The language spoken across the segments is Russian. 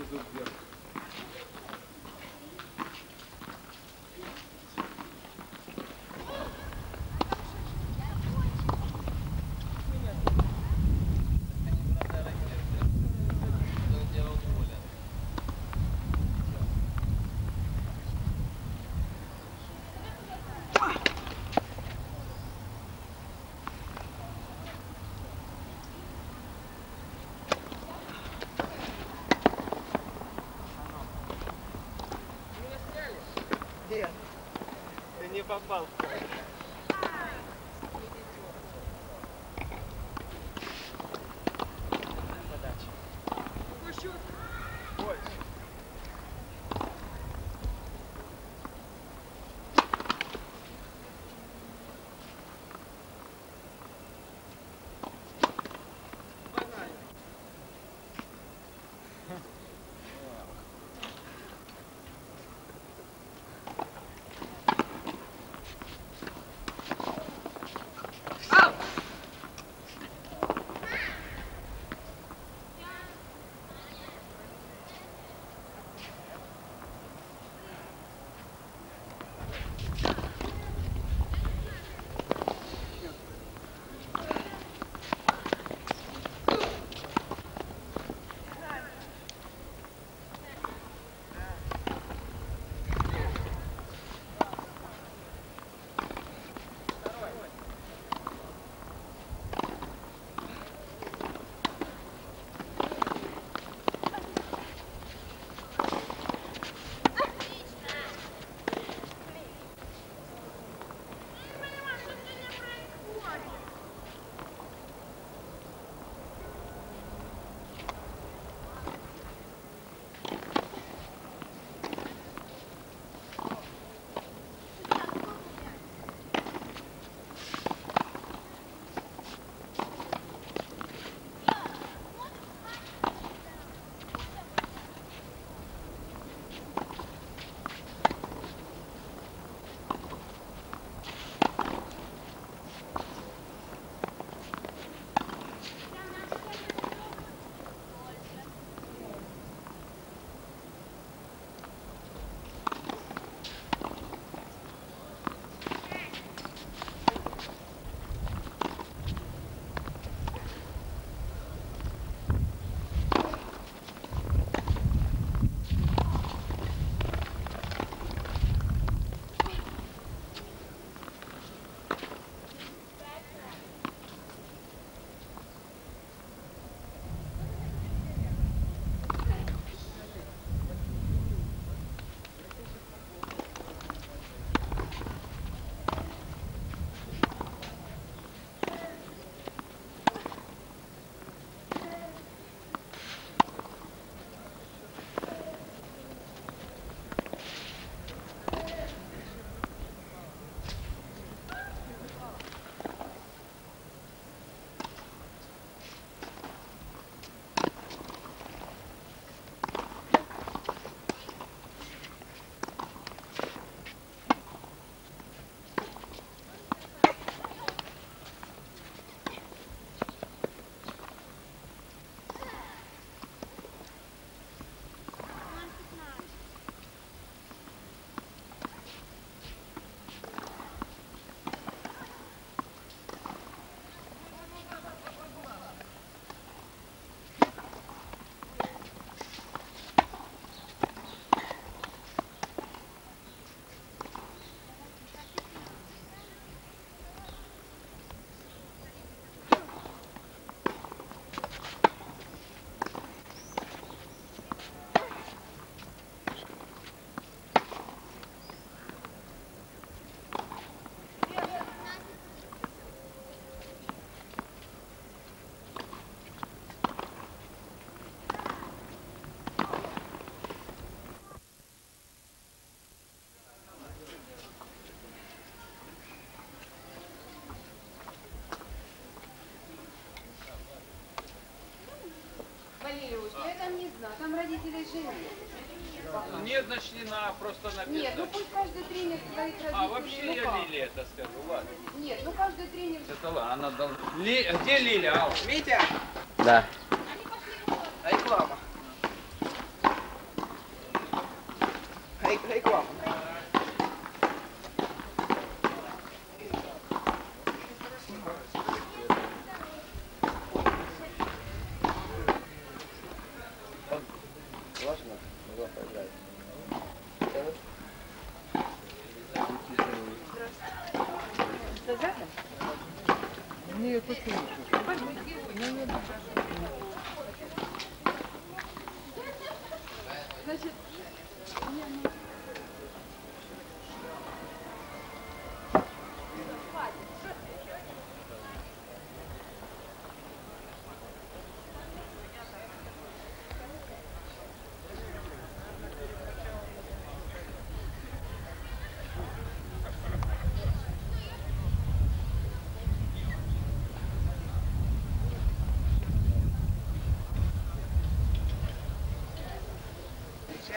снизу вверх. Ильич, я там не знаю, там родители жены. Нет, начнена, просто написано. Нет, ну пусть каждый тренер своих родителей. А вообще ну я? Лиле это скажу, ладно. Нет, ну каждый тренер. Это ладно, она должна... Ли... Где Лиля, Ал? Витя, Да.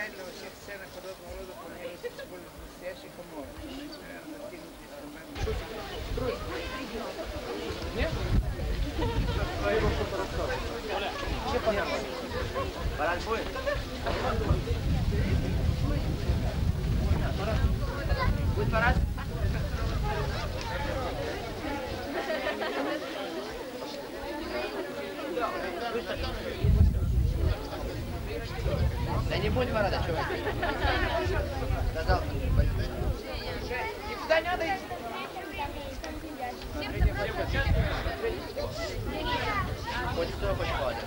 Отвечает на всех сценах подобного рода планируется использовать настоящий комод. Да не будь парада, чувак. До завтра. Никуда не надо идти. Хоть кто, хоть Коля.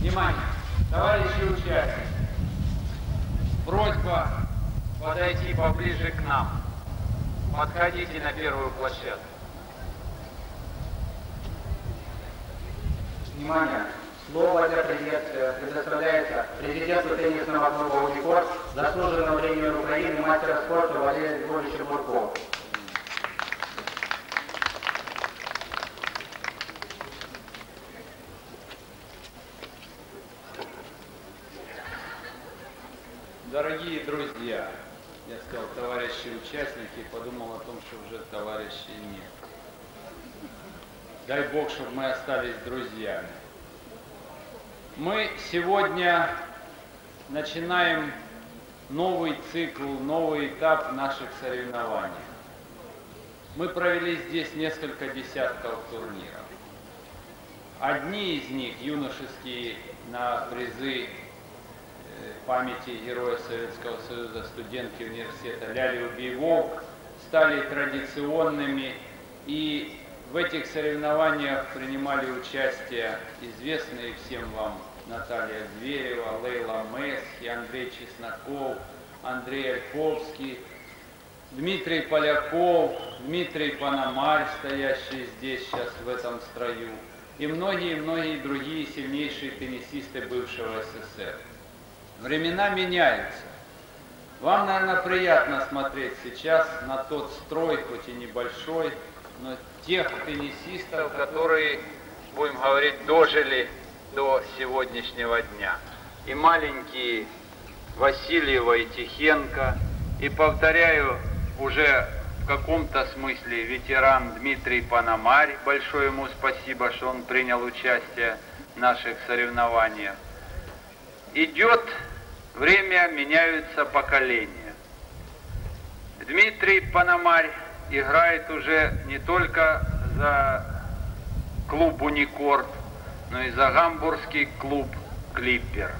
Внимание, товарищи участники. Просьба подойти поближе к нам. Подходите на первую площадку. Внимание! Слово для президента предоставляется президенту теннисного клуба «Уникор», заслуженному тренеру Украины, мастера спорта Валерию Львовичу Буркову. Дорогие друзья, я сказал, товарищи участники, подумал о том, что уже товарищей нет. Дай Бог, чтобы мы остались друзьями. Мы сегодня начинаем новый цикл, новый этап наших соревнований. Мы провели здесь несколько десятков турниров. Одни из них, юношеские, на призы э, памяти Героя Советского Союза, студентки университета Ляли Убиевол, стали традиционными. И в этих соревнованиях принимали участие известные всем вам Наталья Зверева, Лейла Месхи, Андрей Чесноков, Андрей Ольховский, Дмитрий Поляков, Дмитрий Панамарь, стоящий здесь сейчас в этом строю, и многие-многие другие сильнейшие теннисисты бывшего СССР. Времена меняются. Вам, наверное, приятно смотреть сейчас на тот строй, хоть и небольшой, но тех теннисистов, которые, будем говорить, дожили до сегодняшнего дня. И маленькие Васильева и Тихенко, и, повторяю, уже в каком-то смысле ветеран Дмитрий Панамарь, большое ему спасибо, что он принял участие в наших соревнованиях. Идет время, меняются поколения. Дмитрий Панамарь играет уже не только за клуб «Уникорд», но и за гамбургский клуб «Клиппер».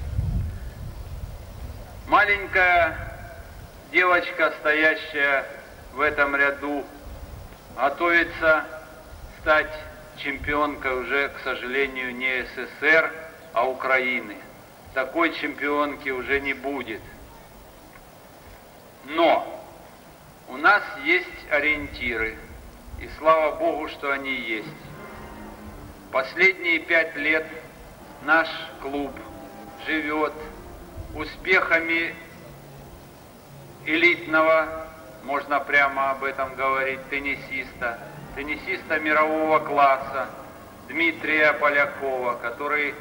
Маленькая девочка, стоящая в этом ряду, готовится стать чемпионкой уже, к сожалению, не СССР, а Украины. Такой чемпионки уже не будет. Но у нас есть ориентиры. и слава Богу, что они есть. Последние пять лет наш клуб живет успехами элитного, можно прямо об этом говорить, теннисиста, теннисиста мирового класса Дмитрия Полякова, который,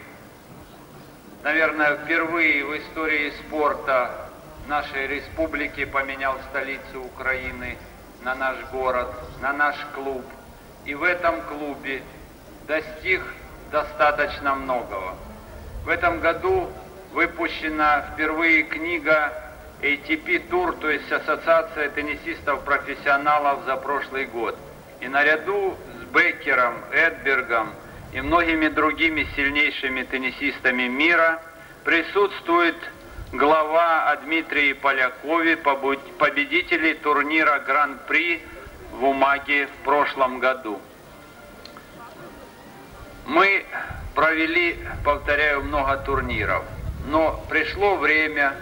наверное, впервые в истории спорта нашей республики поменял столицу Украины на наш город, на наш клуб. И в этом клубе достиг достаточно многого. В этом году выпущена впервые книга ATP Tour, то есть Ассоциация теннисистов-профессионалов за прошлый год. И наряду с Беккером, Эдбергом и многими другими сильнейшими теннисистами мира присутствует глава о Дмитрии Полякове, победителей турнира Гран-при в Умаге в прошлом году. Мы провели, повторяю, много турниров, но пришло время,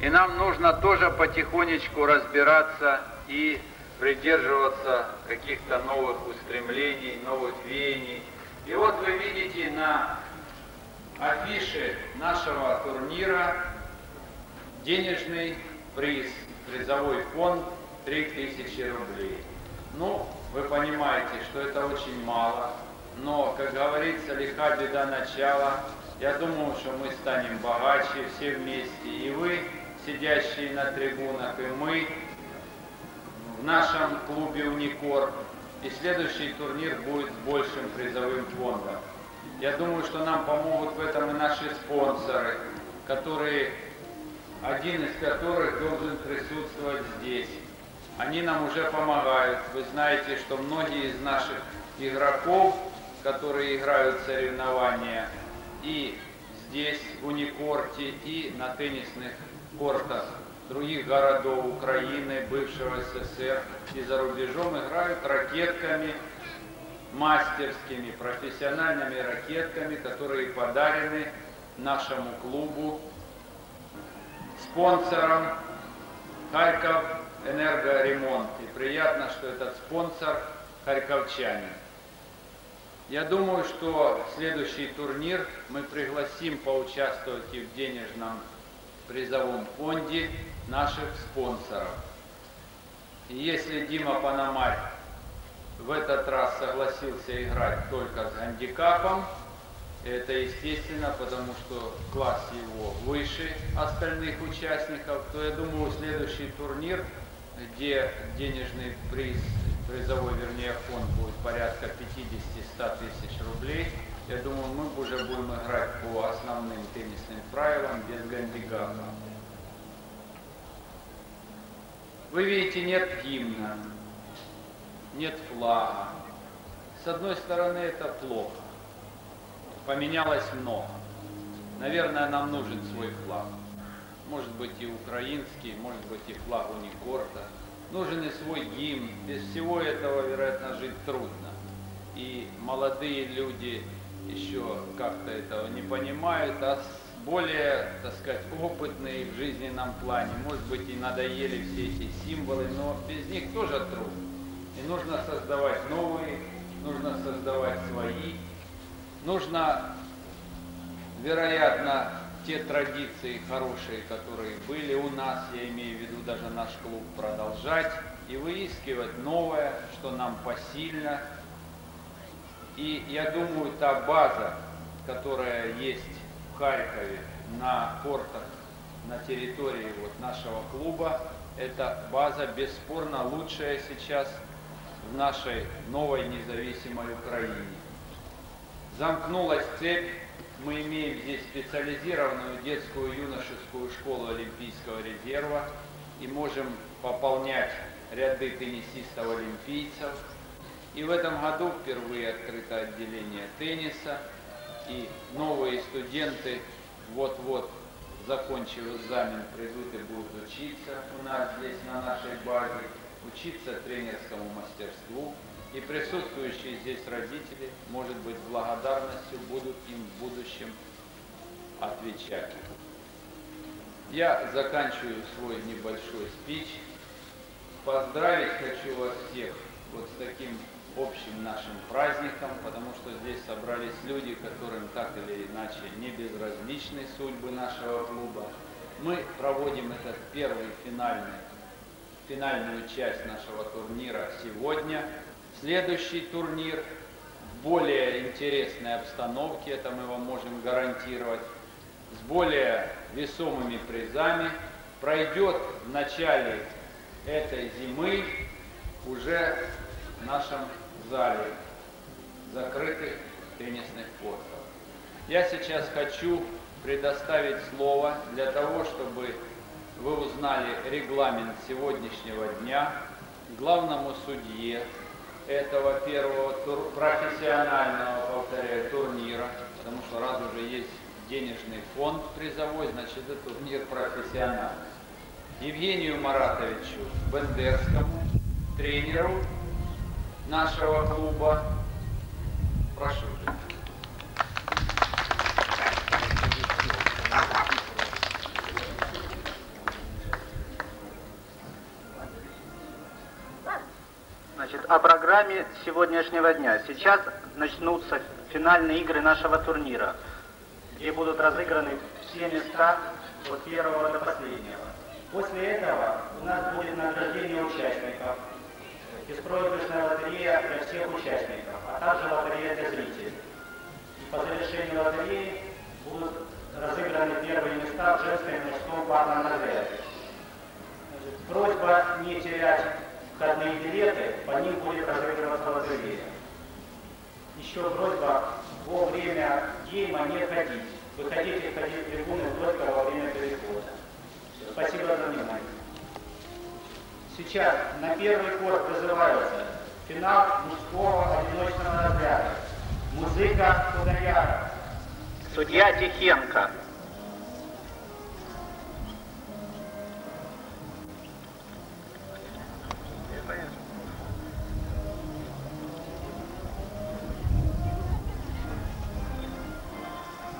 и нам нужно тоже потихонечку разбираться и придерживаться каких-то новых устремлений, новых веяний. И вот вы видите на афише нашего турнира денежный приз, призовой фонд 3000 рублей. Ну, вы понимаете, что это очень мало, но, как говорится, лиха беда начала. Я думаю, что мы станем богаче все вместе, и вы, сидящие на трибунах, и мы в нашем клубе «Уникор». И следующий турнир будет с большим призовым фондом. Я думаю, что нам помогут в этом и наши спонсоры, которые, один из которых должен присутствовать здесь. Они нам уже помогают. Вы знаете, что многие из наших игроков которые играют соревнования и здесь, в Уникорте, и на теннисных кортах других городов Украины, бывшего СССР и за рубежом играют ракетками, мастерскими, профессиональными ракетками, которые подарены нашему клубу, спонсором Харьков Энергоремонт. И приятно, что этот спонсор харьковчанин. Я думаю, что следующий турнир мы пригласим поучаствовать и в денежном призовом фонде наших спонсоров. И если Дима Панамарь в этот раз согласился играть только с гандикапом, это естественно, потому что класс его выше остальных участников, то я думаю, следующий турнир, где денежный приз призовой, вернее, фонд будет порядка 50-100 тысяч рублей. Я думаю, мы уже будем играть по основным теннисным правилам без гандикапа. Вы видите, нет гимна, нет флага. С одной стороны, это плохо. Поменялось много. Наверное, нам нужен свой флаг. Может быть и украинский, может быть и флаг Уникорта нужен и свой гимн. Без всего этого, вероятно, жить трудно. И молодые люди еще как-то этого не понимают, а более, так сказать, опытные в жизненном плане, может быть, и надоели все эти символы, но без них тоже трудно. И нужно создавать новые, нужно создавать свои, нужно, вероятно, те традиции хорошие, которые были у нас, я имею в виду даже наш клуб, продолжать и выискивать новое, что нам посильно. И я думаю, та база, которая есть в Харькове на портах, на территории вот нашего клуба, эта база бесспорно лучшая сейчас в нашей новой независимой Украине. Замкнулась цепь мы имеем здесь специализированную детскую юношескую школу Олимпийского резерва и можем пополнять ряды теннисистов-олимпийцев. И в этом году впервые открыто отделение тенниса, и новые студенты вот-вот, закончив экзамен, придут и будут учиться у нас здесь, на нашей базе, учиться тренерскому мастерству, и присутствующие здесь родители, может быть, благодарностью будут им в будущем отвечать. Я заканчиваю свой небольшой спич. Поздравить хочу вас всех вот с таким общим нашим праздником, потому что здесь собрались люди, которым так или иначе не безразличны судьбы нашего клуба. Мы проводим этот первый финальный, финальную часть нашего турнира сегодня. Следующий турнир в более интересной обстановке, это мы вам можем гарантировать, с более весомыми призами, пройдет в начале этой зимы уже в нашем зале закрытых теннисных кортов. Я сейчас хочу предоставить слово для того, чтобы вы узнали регламент сегодняшнего дня главному судье этого первого тур, профессионального, повторяю, турнира, потому что раз уже есть денежный фонд призовой, значит это турнир профессиональный. Евгению Маратовичу Бендерскому, тренеру нашего клуба. Прошу. Значит, о программе сегодняшнего дня. Сейчас начнутся финальные игры нашего турнира, где будут разыграны все места от первого до последнего. После этого у нас будет награждение участников, беспроигрышная лотерея для всех участников, а также лотерея для зрителей. И по завершению лотереи будут разыграны первые места в женском и мужском парном разряде. Просьба не терять входные билеты, по ним будет разыгрываться лотерея. Еще просьба во время гейма не ходить. Выходите ходить в трибуны только во время перехода. Спасибо за внимание. Сейчас на первый корт вызываются финал мужского одиночного разряда. Музыка Худаяров. Судья Тихенко.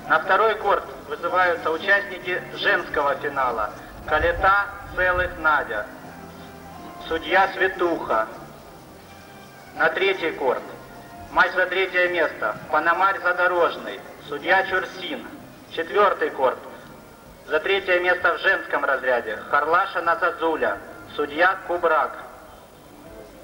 На второй корт вызываются участники женского финала. Калета Целых Надя. Судья Светуха. На третий корт. Матч за третье место. Панамарь Задорожный. Судья Чурсин. Четвертый корт. За третье место в женском разряде. Харлаша Назадзуля. Судья Кубрак.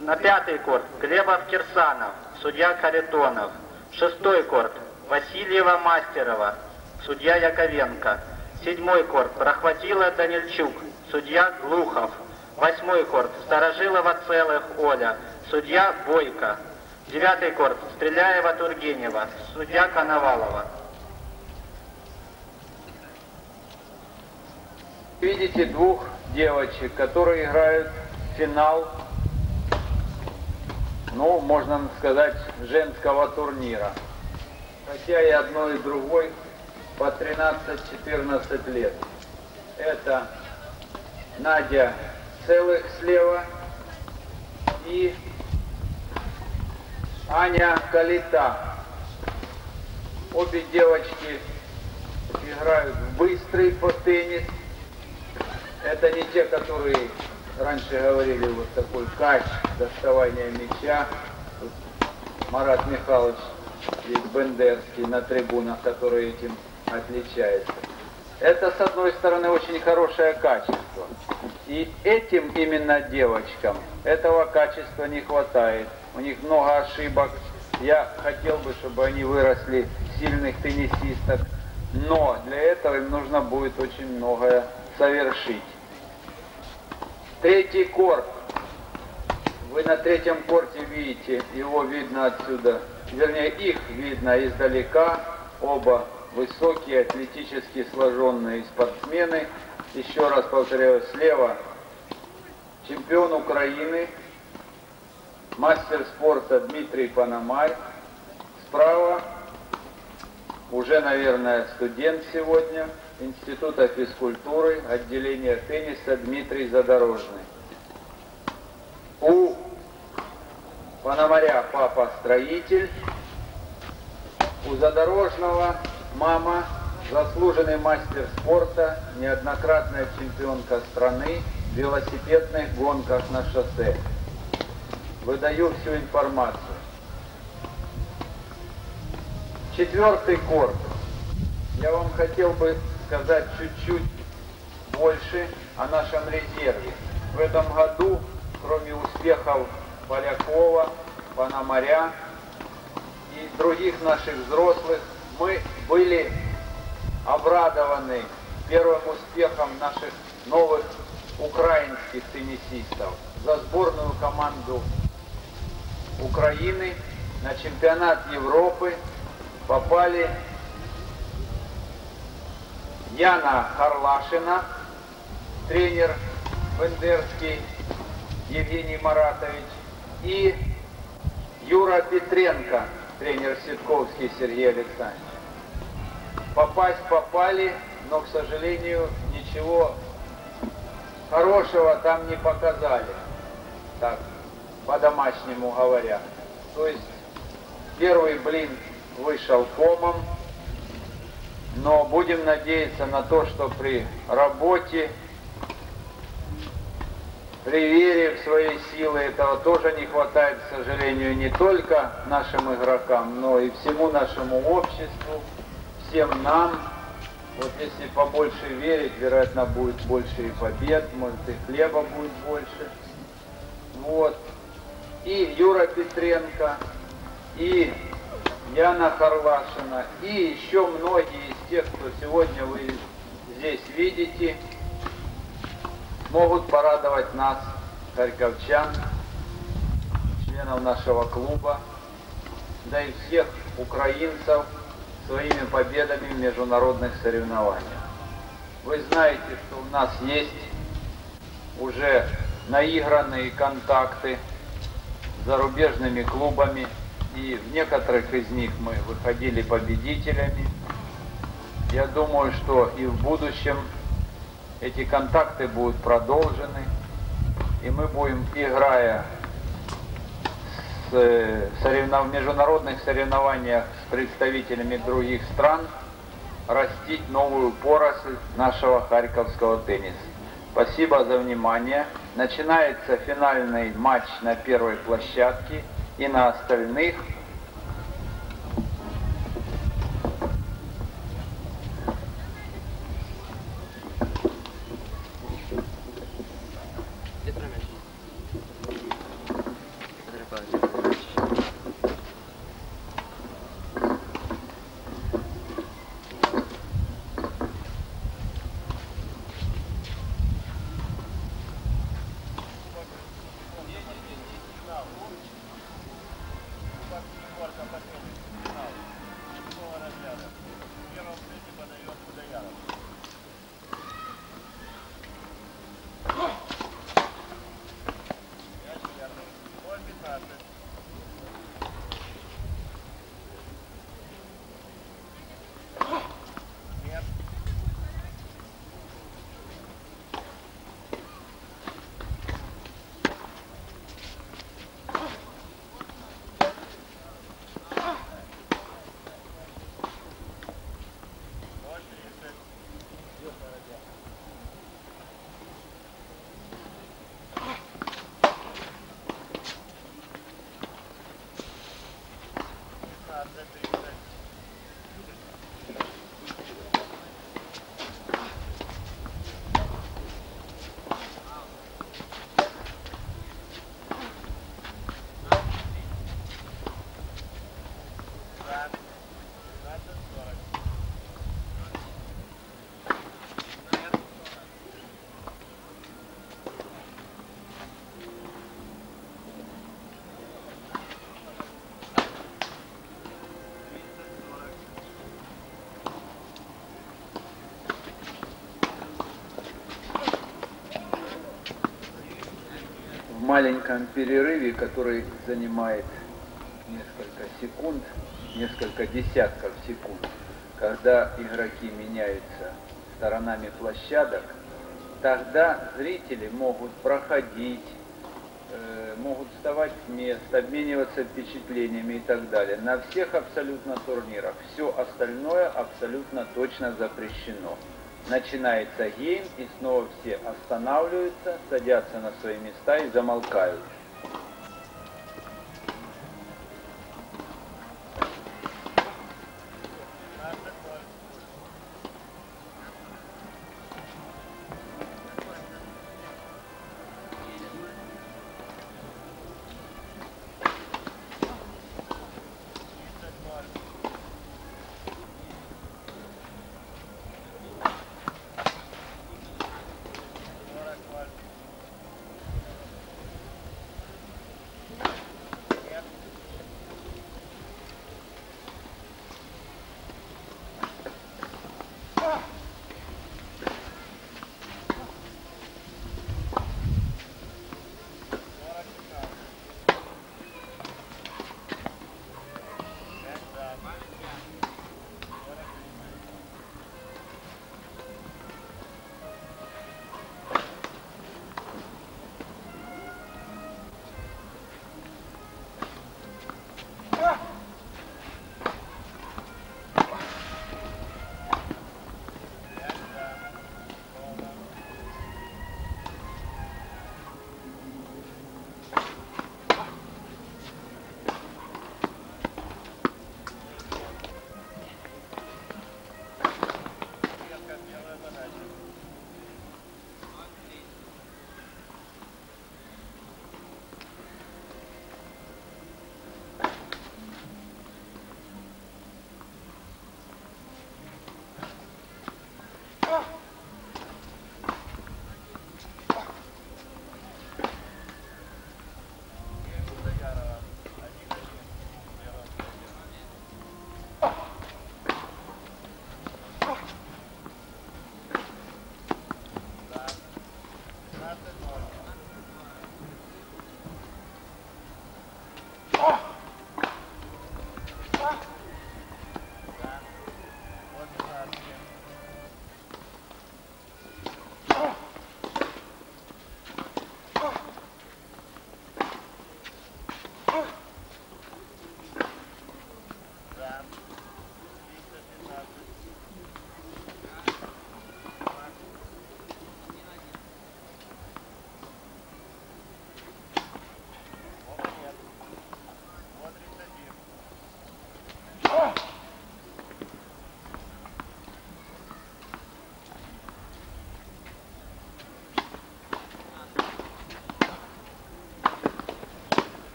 На пятый корт. Глебов Кирсанов. Судья Каритонов. Шестой корт. Васильева Мастерова. Судья Яковенко. Седьмой корт. Прохватила Данильчук. Судья Глухов. Восьмой корт. Старожилова Целых Оля. Судья Бойко. Девятый корт. Стреляева Тургенева. Судья Коновалова. Видите двух девочек, которые играют финал, ну, можно сказать, женского турнира. Хотя и одной, и другой по 13-14 лет. Это Надя Целых слева и Аня Калита. Обе девочки играют в быстрый по теннис. Это не те, которые раньше говорили вот такой кач, доставание мяча. Тут Марат Михайлович есть Бендерский на трибунах, который этим отличается. Это, с одной стороны, очень хорошее качество. И этим именно девочкам этого качества не хватает. У них много ошибок. Я хотел бы, чтобы они выросли сильных теннисисток. Но для этого им нужно будет очень многое совершить. Третий корт. Вы на третьем корте видите, его видно отсюда, вернее их видно издалека, оба высокие, атлетически сложенные спортсмены. Еще раз повторяю, слева чемпион Украины, мастер спорта Дмитрий Панамай, справа уже, наверное, студент сегодня Института физкультуры, отделения тенниса Дмитрий Задорожный. У Пономаря папа строитель, у Задорожного мама заслуженный мастер спорта, неоднократная чемпионка страны в велосипедных гонках на шоссе. выдаю всю информацию. Четвертый корт. Я вам хотел бы сказать чуть-чуть больше о нашем резерве. В этом году, кроме успехов Полякова, Пономаря и других наших взрослых, мы были обрадованы первым успехом наших новых украинских теннисистов за сборную команду Украины на чемпионат Европы попали Яна Харлашина, тренер Бендерский Евгений Маратович и Юра Петренко, тренер Ситковский Сергей Александрович. Попасть попали, но, к сожалению, ничего хорошего там не показали. Так, по-домашнему говоря. То есть первый блин вышел комом, но будем надеяться на то, что при работе, при вере в свои силы этого тоже не хватает, к сожалению, не только нашим игрокам, но и всему нашему обществу, всем нам. Вот если побольше верить, вероятно, будет больше и побед, может и хлеба будет больше. Вот. И Юра Петренко, и Яна Харлашина, и еще многие из тех, кто сегодня вы здесь видите, могут порадовать нас, харьковчан, членов нашего клуба, да и всех украинцев, своими победами в международных соревнованиях. Вы знаете, что у нас есть уже наигранные контакты с зарубежными клубами, и в некоторых из них мы выходили победителями. Я думаю, что и в будущем эти контакты будут продолжены, и мы будем, играя соревнов... международных соревнованиях с представителями других стран, растить новую поросль нашего харьковского тенниса. Спасибо за внимание. Начинается финальный матч на первой площадке и на остальных. Маленьком перерыве, который занимает несколько секунд, несколько десятков секунд, когда игроки меняются сторонами площадок, тогда зрители могут проходить, э, могут вставать с мест, обмениваться впечатлениями и так далее. На всех абсолютно турнирах. Все остальное абсолютно точно запрещено. Начинается гейм, и снова все останавливаются, садятся на свои места и замолкают.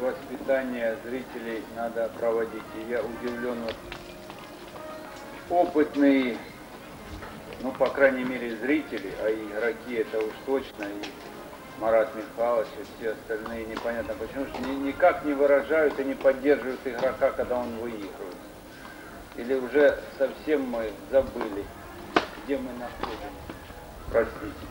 Воспитание зрителей надо проводить. И я удивлен, вот, опытные, ну, по крайней мере, зрители, а игроки это уж точно, и Марат Михайлович, и все остальные, непонятно почему, что ни- никак не выражают и не поддерживают игрока, когда он выигрывает. Или уже совсем мы забыли, где мы находимся. Простите.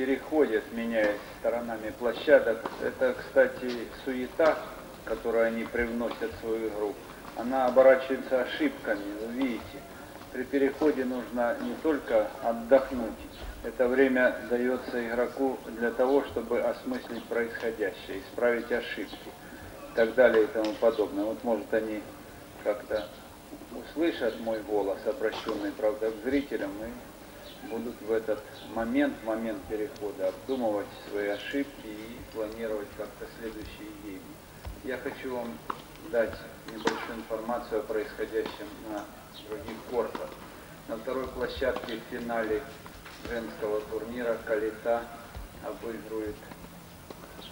Переходят, меняясь сторонами площадок. Это, кстати, суета, которую они привносят в свою игру. Она оборачивается ошибками, вы видите. При переходе нужно не только отдохнуть, это время дается игроку для того, чтобы осмыслить происходящее, исправить ошибки и так далее и тому подобное. Вот может они как-то услышат мой голос, обращенный, правда, к зрителям, и будут в этот момент, в момент перехода, обдумывать свои ошибки и планировать как-то следующие идеи. Я хочу вам дать небольшую информацию о происходящем на других кортах. На второй площадке в финале женского турнира Калита обыгрывает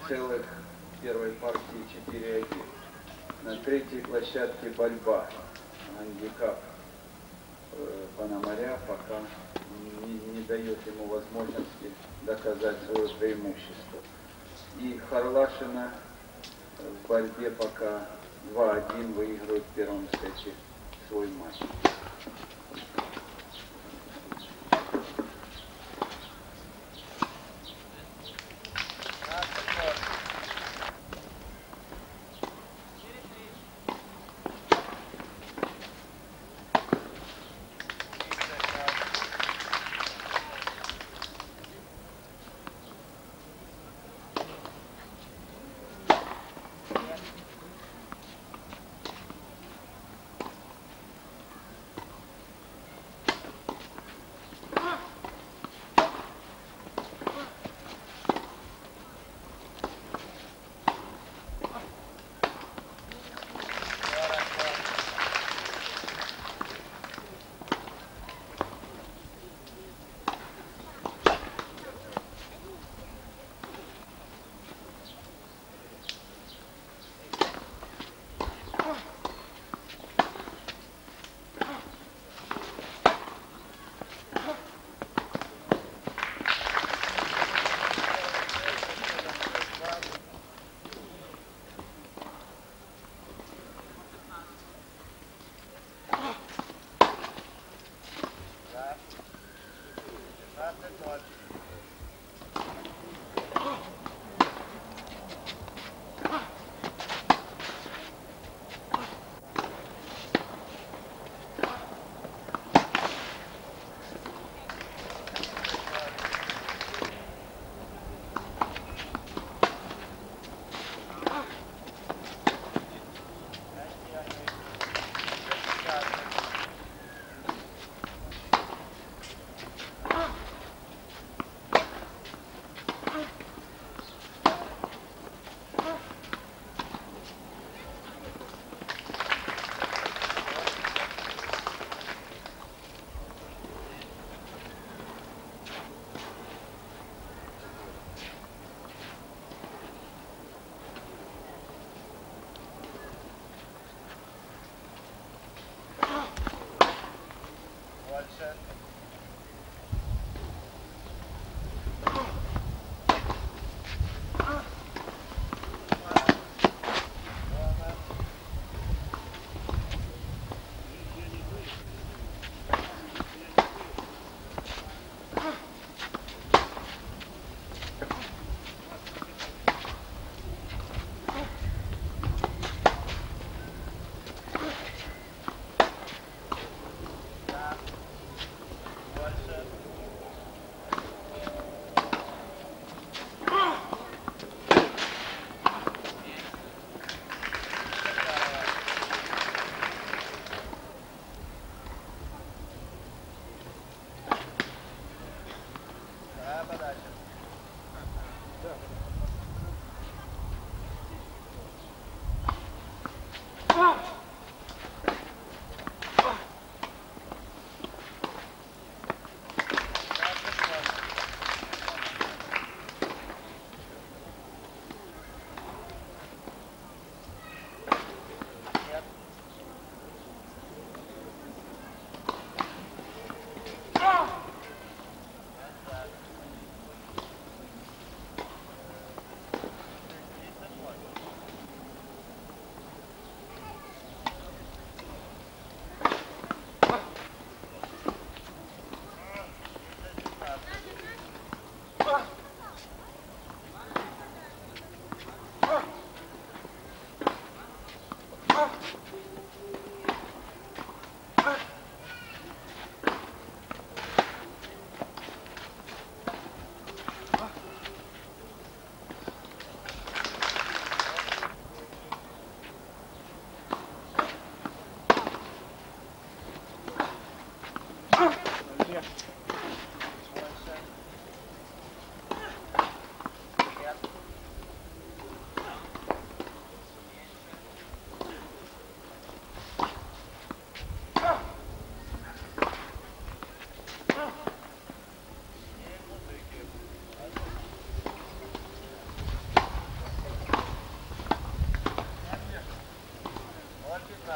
целых первой партии 4-1. На третьей площадке борьба, гандикап э, Пономаря пока не дает ему возможности доказать свое преимущество. И Харлашина в борьбе пока 2-1 выигрывает в первом сете свой матч.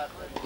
that.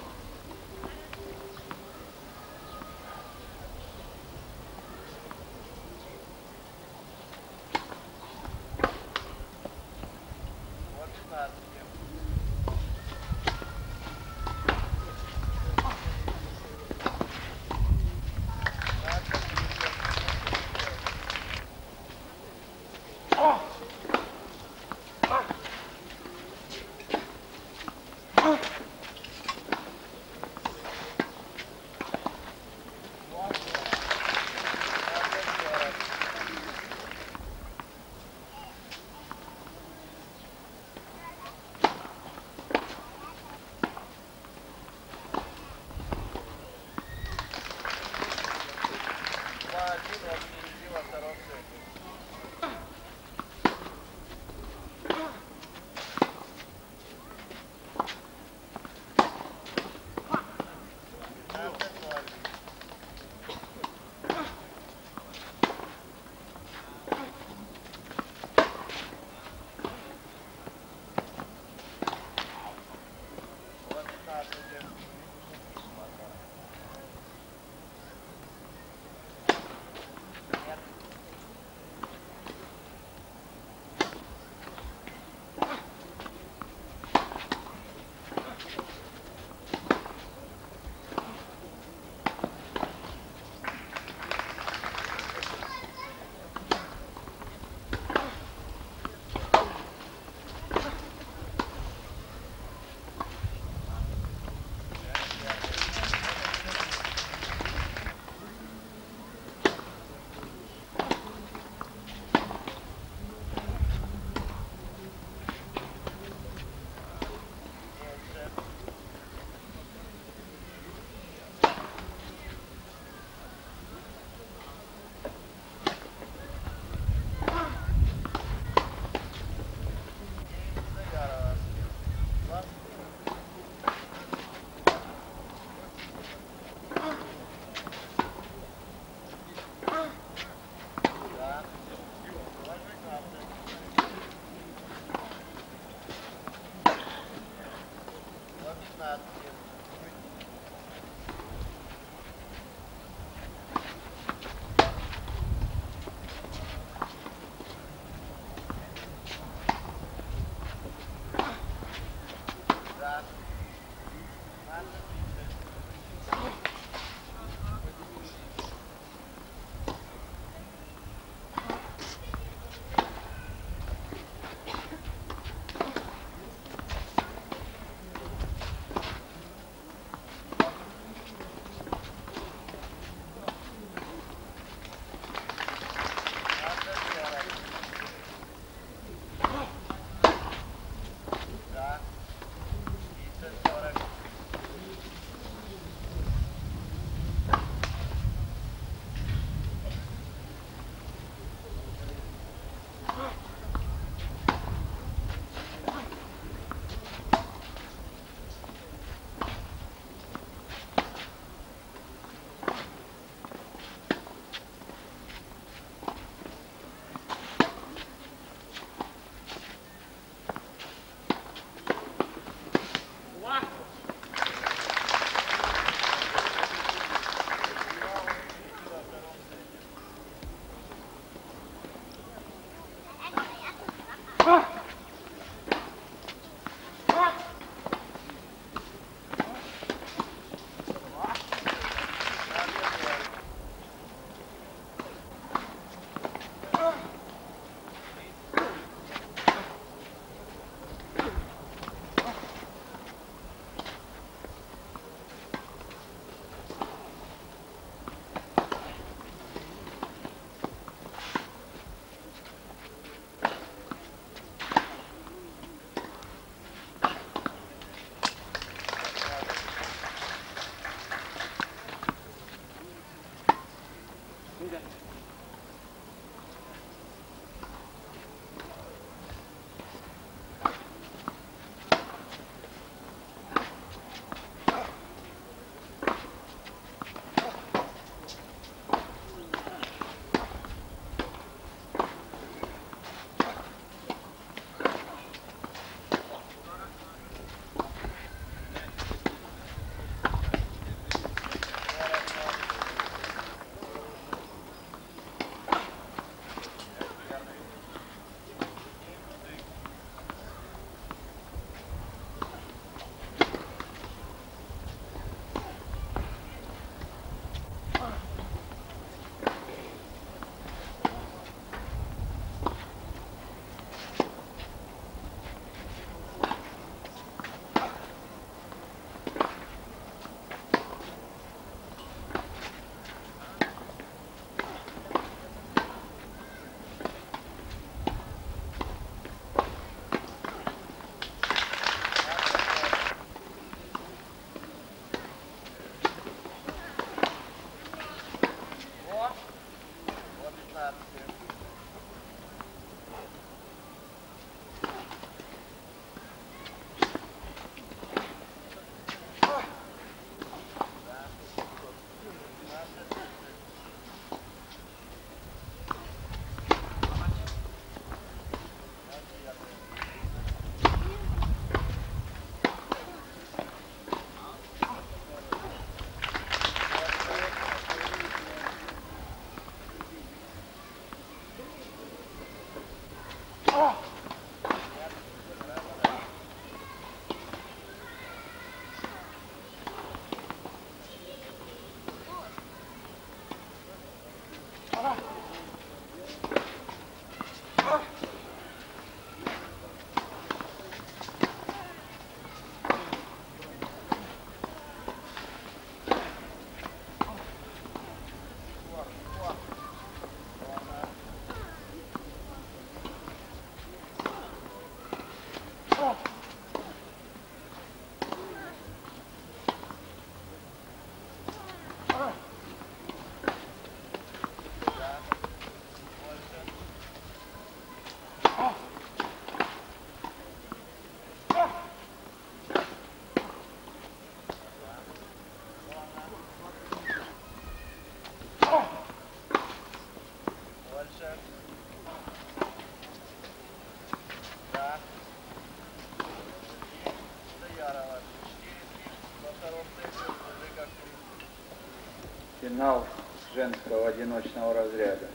Финал женского одиночного разряда.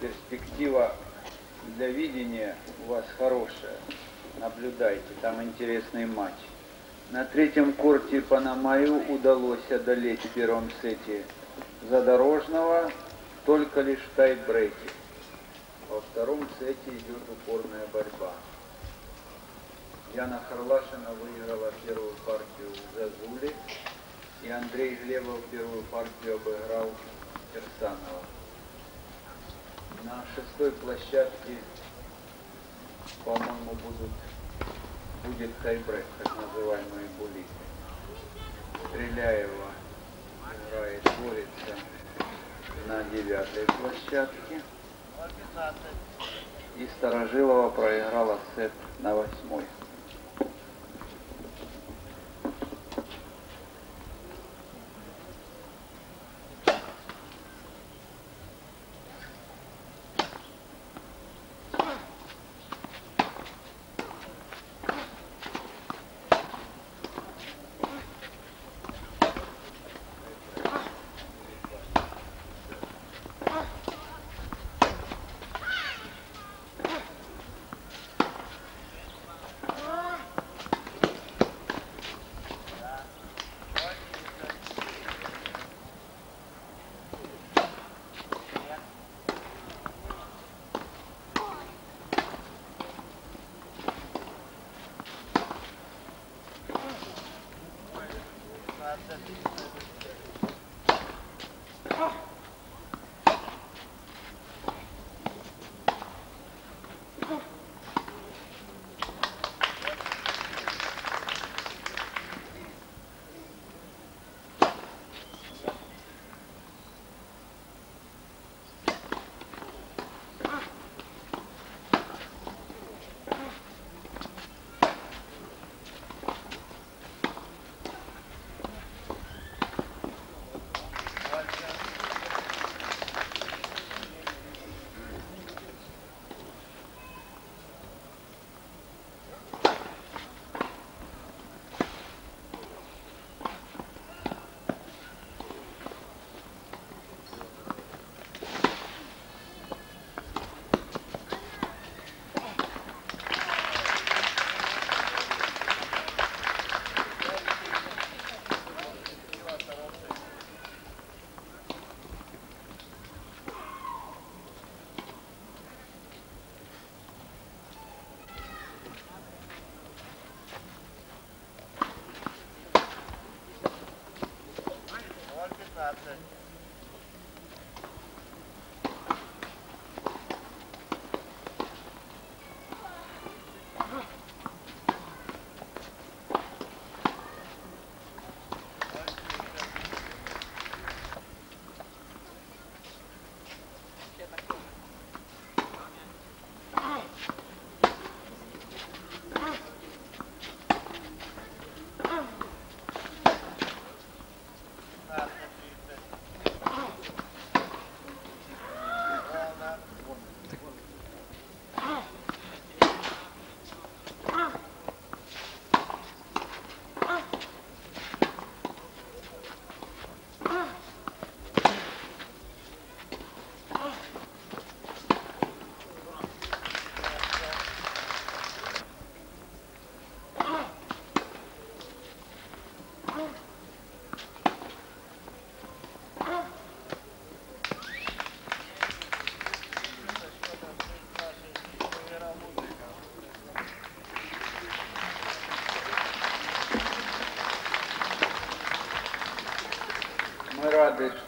Перспектива для видения у вас хорошая. Наблюдайте, там интересный матч. На третьем корте Панамаю удалось одолеть в первом сете Задорожного только лишь в тайбрейке. Во втором сете идет упорная борьба. Яна Харлашина выиграла первую партию в Зазуле, и Андрей Глебов первую партию обыграл Кирсанова. На шестой площадке, по-моему, будут, будет тайбрейк, так называемые булиты. Стреляева играет, борется на девятой площадке. И Старожилова проиграла сет на восьмой.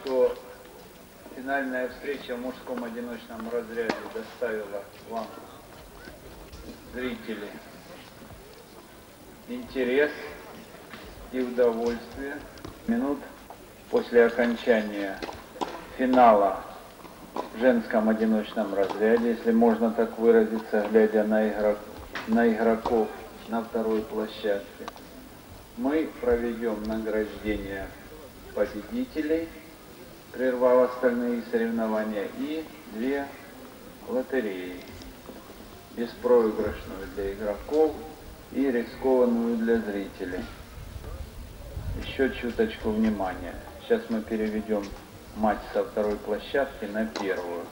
Что финальная встреча в мужском одиночном разряде доставила вам, зрители, интерес и удовольствие. Минут после окончания финала в женском одиночном разряде, если можно так выразиться, глядя на, игрок, на игроков на второй площадке, мы проведем награждение победителей, прервав остальные соревнования, и две лотереи. Беспроигрышную для игроков и рискованную для зрителей. Еще чуточку внимания. Сейчас мы переведем матч со второй площадки на первую.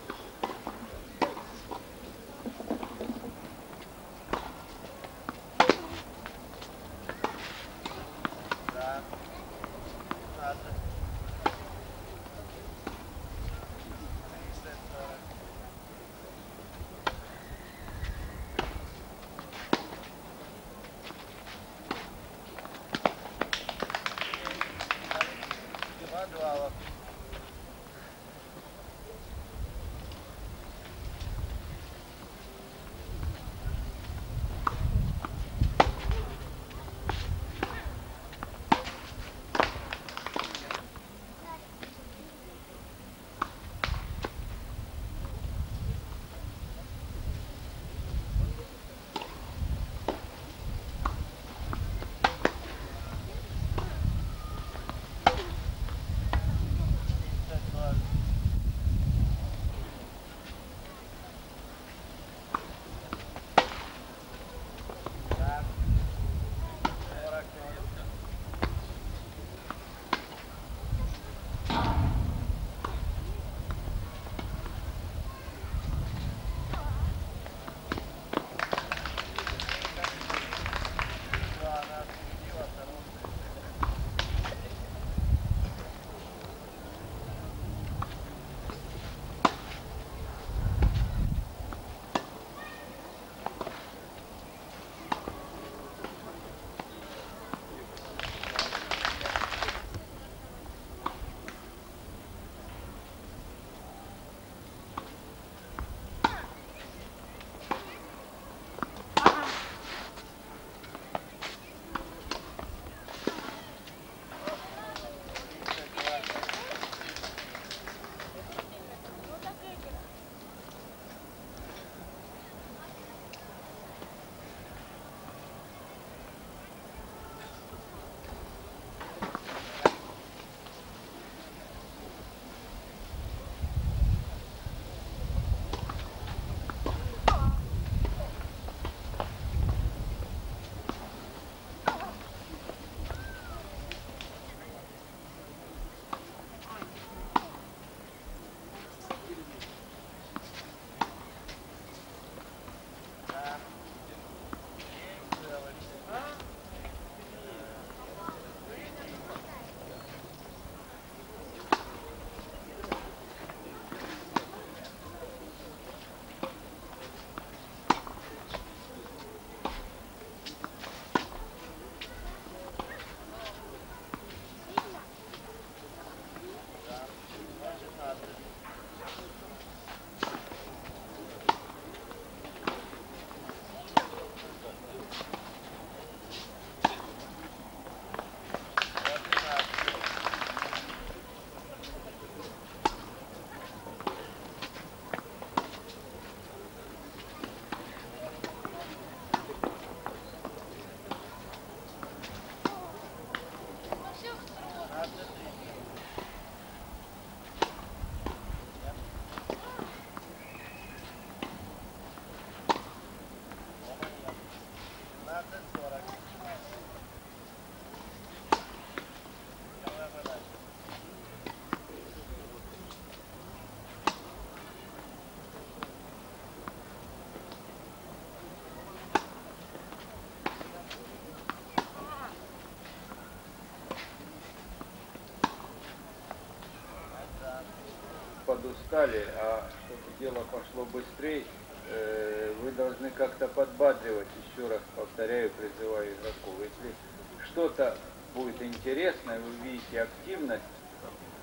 Подустали, а чтобы дело пошло быстрее, э, вы должны как-то подбадривать, еще раз повторяю, призываю игроков. Если что-то будет интересное, вы видите активность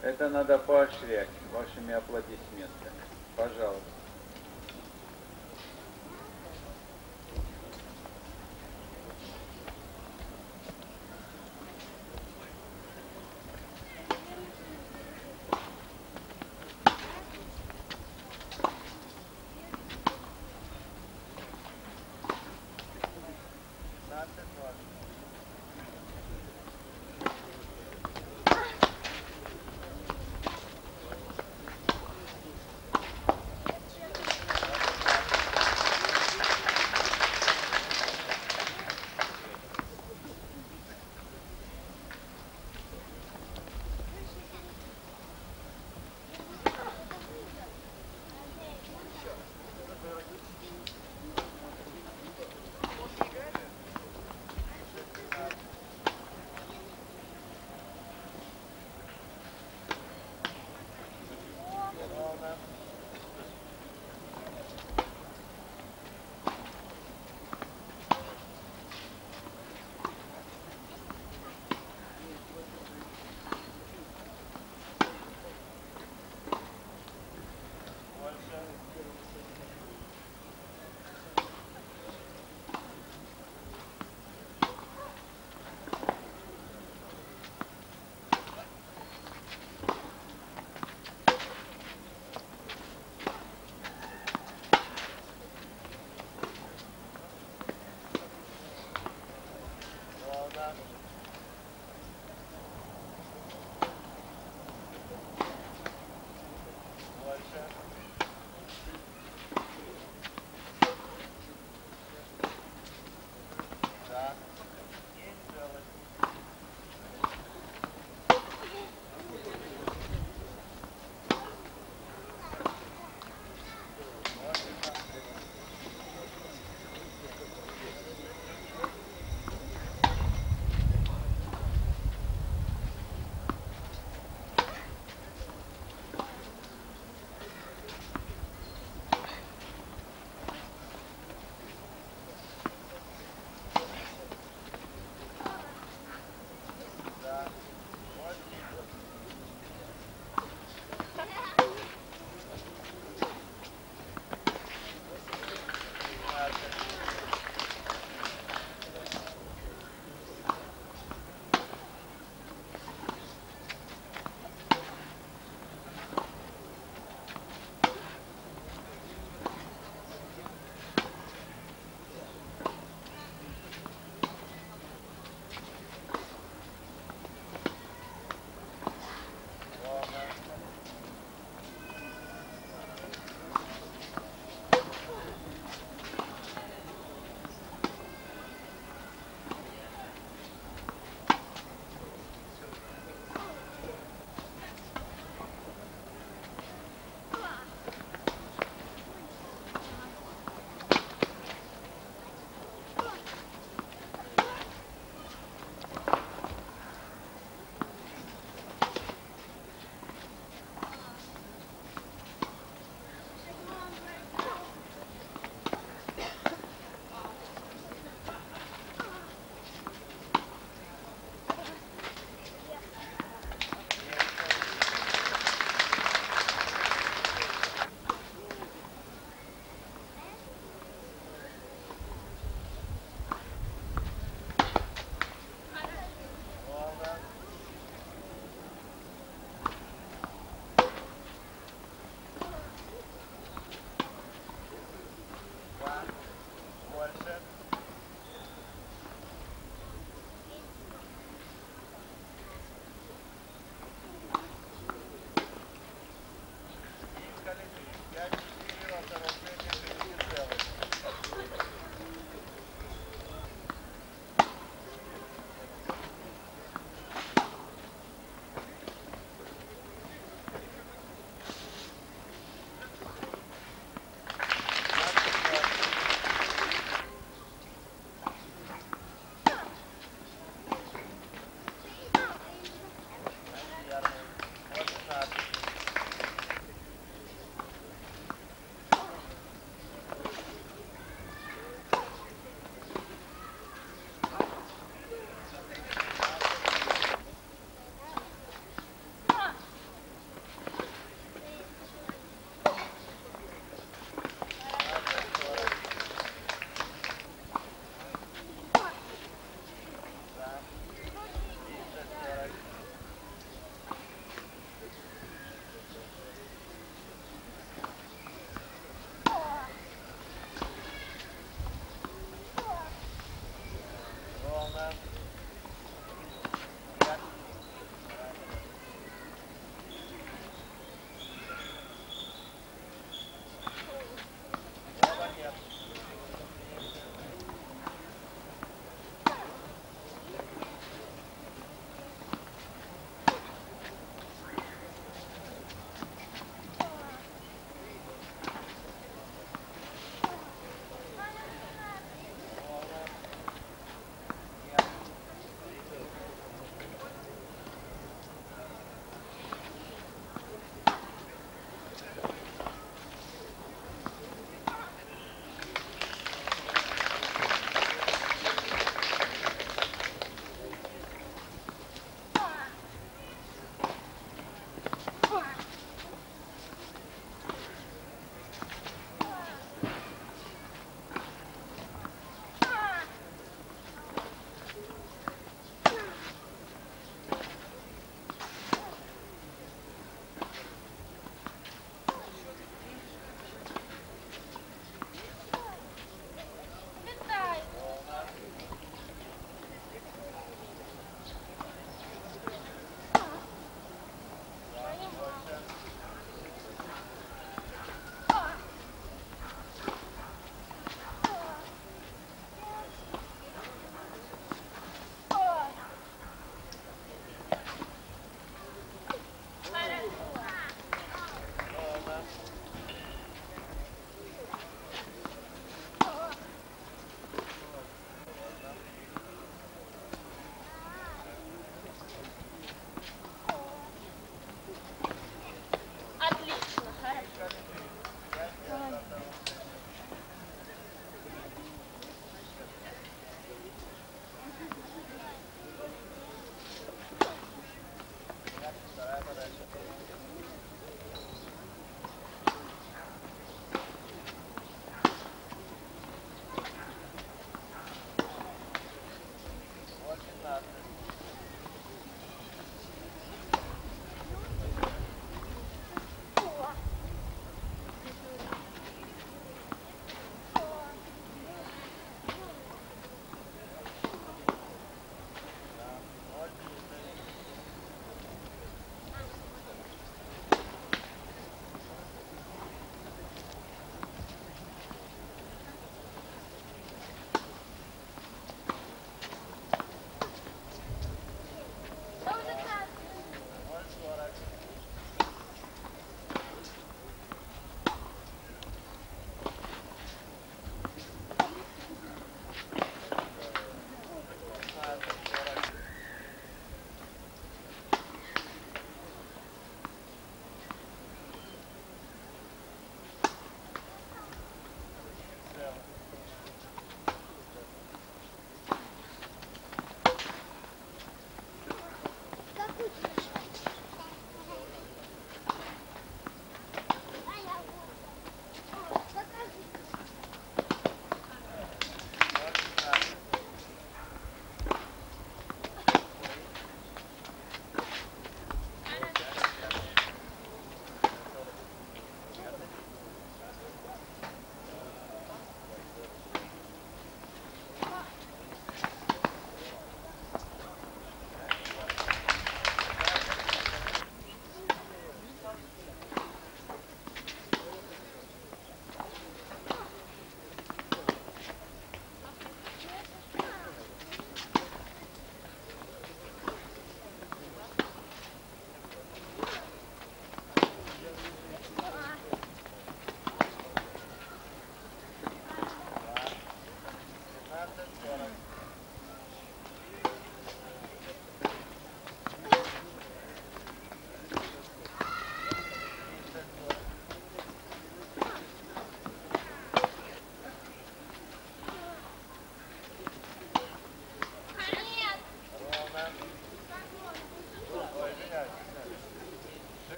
Это надо поощрять вашими аплодисментами. Пожалуйста.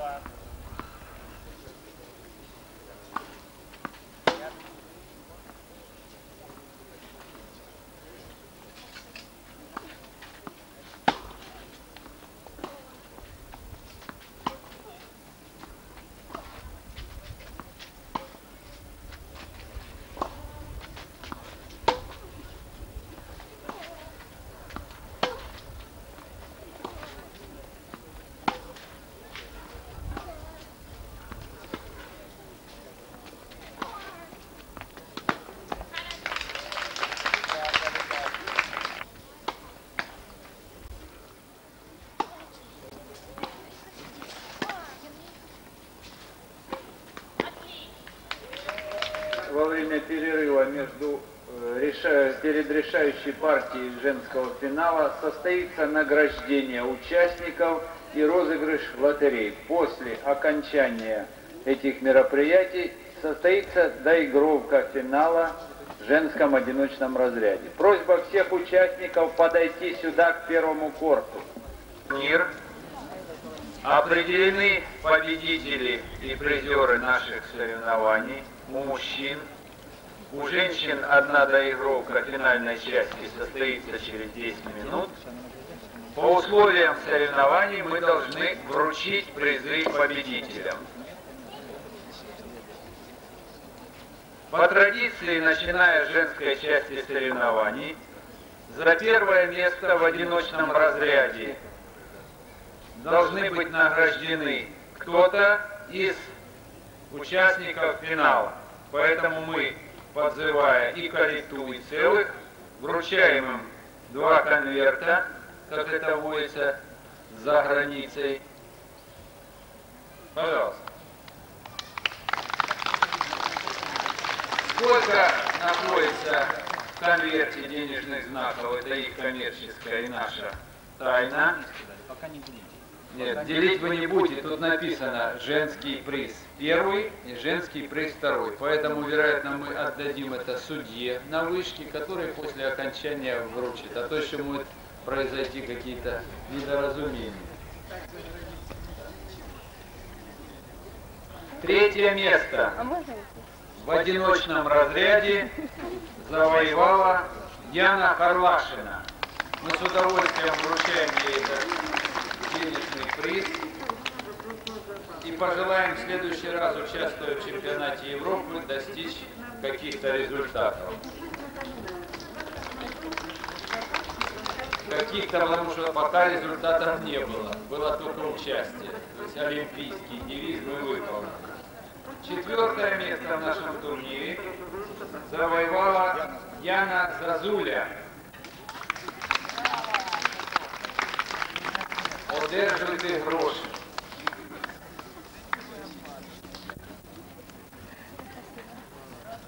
class. Перед решающей партией женского финала состоится награждение участников и розыгрыш лотерей. После окончания этих мероприятий состоится доигровка финала в женском одиночном разряде. Просьба всех участников подойти сюда к первому корту. Мир. Определены победители и призеры наших соревнований мужчин. У женщин одна доигровка финальной части состоится через 10 минут. По условиям соревнований мы должны вручить призы победителям. По традиции, начиная с женской части соревнований, за первое место в одиночном разряде должны быть награждены кто-то из участников финала. Поэтому мы, подзывая и коллекту, и целых, вручаем им два конверта, как это водится за границей. Пожалуйста. Сколько находится в конверте денежных знаков, это их коммерческая и наша тайна. Пока не будете. Нет, делить вы не будете. Тут написано женский приз первый и женский приз второй. Поэтому, вероятно, мы отдадим это судье на вышке, который после окончания вручит. А то еще могут произойти какие-то недоразумения. Третье место в одиночном разряде завоевала Яна Харлашина. Мы с удовольствием вручаем ей этот денежный приз и пожелаем в следующий раз, участвуя в чемпионате Европы, достичь каких-то результатов. Каких-то, потому что пока результатов не было, было только участие. То есть олимпийский девиз мы выполнили. Четвертое место в нашем турнире завоевала Яна Зазуля. Одержуйте гроши.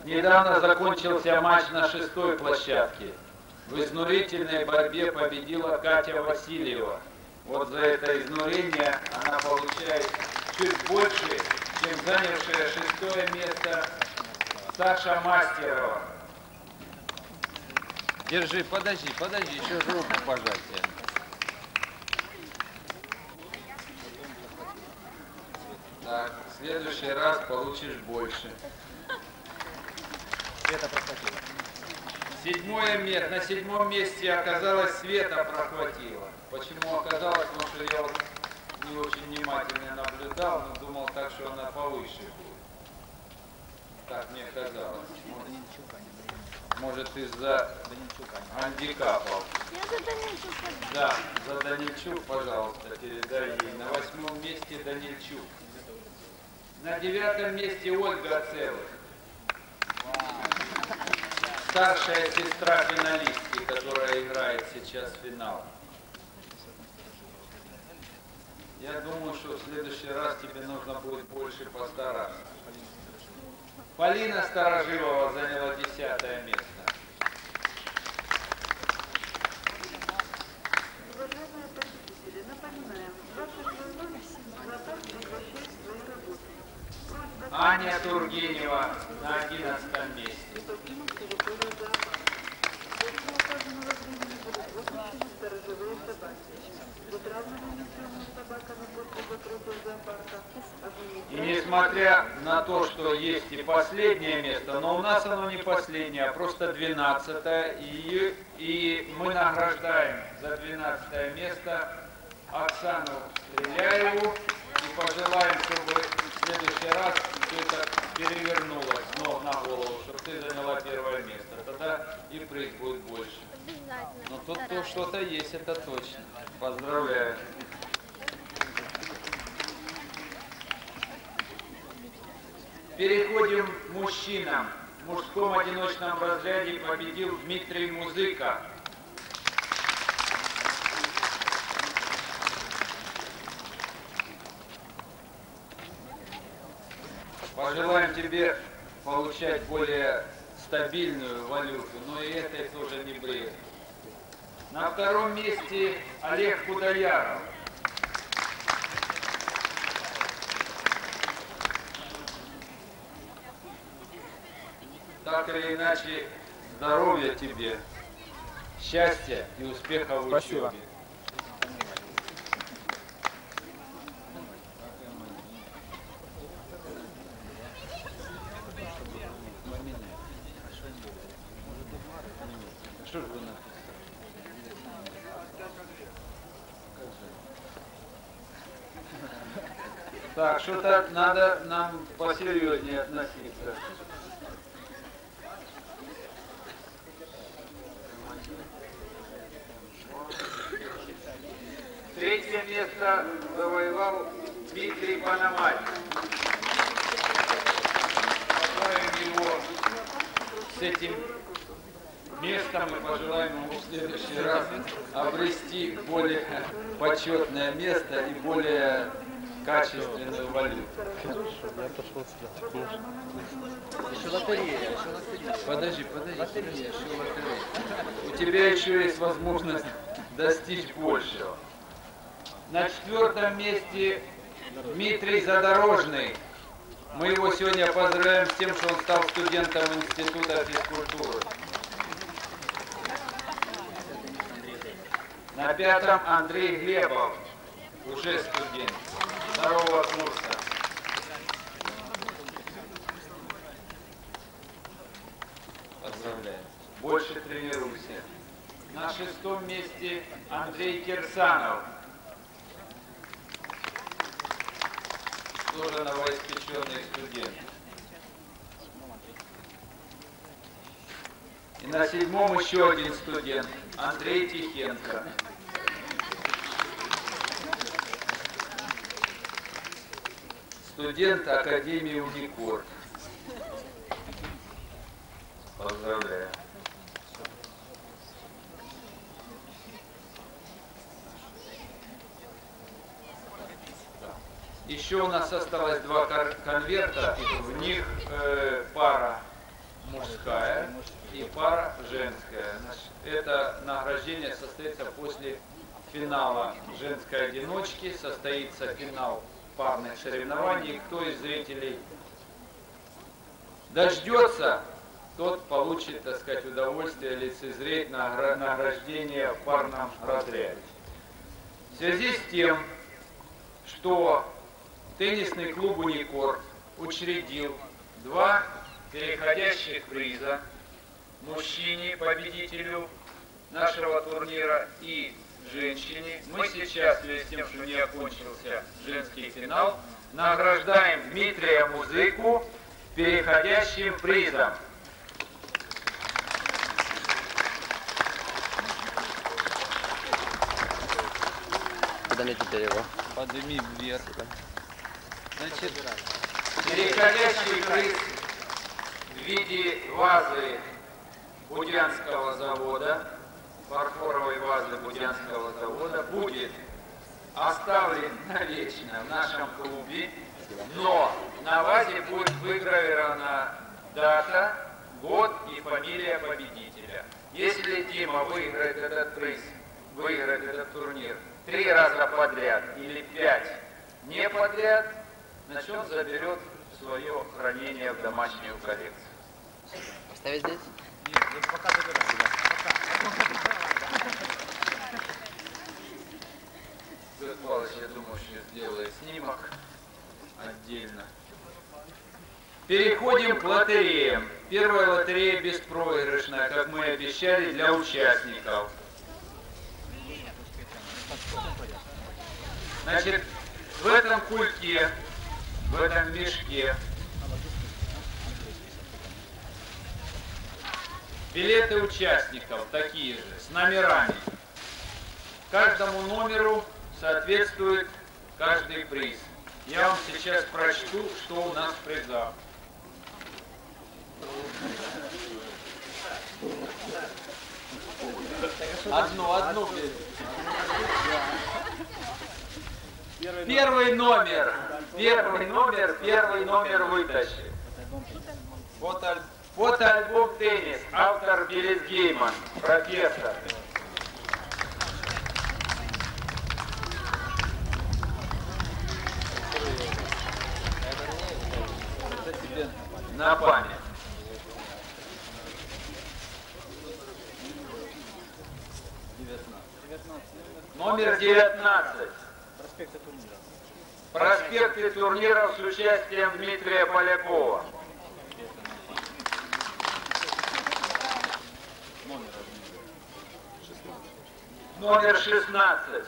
Недавно закончился матч на шестой площадке. В изнурительной борьбе победила Катя Васильева. Вот за это изнурение она получает чуть больше, чем занявшая шестое место Саша Мастерова. Держи, подожди, подожди, еще руку пожать Так, в следующий раз получишь больше. Света прохватила. Седьмое место. На седьмом месте оказалась Света прохватила. Почему оказалось? Потому что я вот не очень внимательно наблюдал, но думал так, что она повыше будет. Так мне казалось. Может из-за Данильчука. гандикапов. Я за Данильчук подам. Да, за Данильчук, пожалуйста, передай ей. На восьмом месте Данильчук. На девятом месте Ольга Целых. Старшая сестра финалистки, которая играет сейчас финал. Я думаю, что в следующий раз тебе нужно будет больше постараться. Полина Старожилова заняла десятое место. Съемными собаками после закрытия зоопарка И несмотря на то, что есть и последнее место, но у нас оно не последнее, а просто 12 и, и мы награждаем за 12 место Оксану Стреляеву и пожелаем, чтобы в следующий раз все это перевернулось ног на голову, чтобы ты заняла первое место. Тогда и приз будет больше. Но тут постараюсь. что-то есть, это точно. Поздравляю. Переходим к мужчинам. В мужском одиночном разряде победил Дмитрий Музыка. Пожелаем тебе получать более стабильную валюту, но и этой тоже не брезгует. На втором месте Олег Худояров. Так или иначе, здоровья тебе, счастья и успеха в учебе же вы написали? Так, что-то надо нам посерьезнее относиться. Третье место завоевал Дмитрий Панамарь. Поздравим его с этим местом и пожелаем ему в следующий раз обрести более почетное место и более качественную валюту. Еще лотерея, еще лотерея. Подожди, подожди, подожди, еще лотерея. У тебя еще есть возможность достичь большего. На четвертом месте Дмитрий Задорожный. Мы его сегодня поздравляем с тем, что он стал студентом Института физкультуры. На пятом Андрей Глебов, уже студент, второго курса. Поздравляем. Больше тренируйся. На шестом месте Андрей Кирсанов. Тоже новоиспеченный студент. И на седьмом еще один студент, Андрей Тихенко. Студент Академии Уникор. Поздравляю. Еще у нас осталось два кон- конверта, в них э, пара мужская и пара женская. Значит, это награждение состоится после финала женской одиночки, состоится финал парных соревнований. Кто из зрителей дождется, тот получит, так сказать, удовольствие лицезреть награ- награждение в парном разряде. В связи с тем, что теннисный клуб «Уникорд» учредил два переходящих приза мужчине, победителю нашего турнира и женщине. Мы сейчас, в связи с тем, что не окончился женский финал, награждаем Дмитрия Музыку переходящим призом. Теперь его? Подними вверх. Значит, Переходящий приз в виде вазы Будянского завода, фарфоровой вазы Будянского завода, будет оставлен навечно в нашем клубе, но на вазе будет выгравирована дата, год и фамилия победителя. Если Дима выиграет этот приз, выиграет этот турнир три раза подряд или пять не подряд, значит он заберет свое хранение в домашнюю коллекцию. Поставить здесь? Павлович, я думаю, что сделает снимок отдельно. Переходим к лотереям. Первая лотерея беспроигрышная, как мы и обещали, для участников. Значит, в этом кульке, в этом мешке билеты участников такие же, с номерами. Каждому номеру соответствует каждый приз. Я вам сейчас прочту, что у нас в призах. Одну, одну. Первый номер, первый номер, первый номер вытащи. Вот аль- Фотоальбом «Теннис», автор Билет Гейман, профессор. На память. Номер 19. Проспекта турнира. Проспекты турниров с участием Дмитрия Полякова. Номер 16.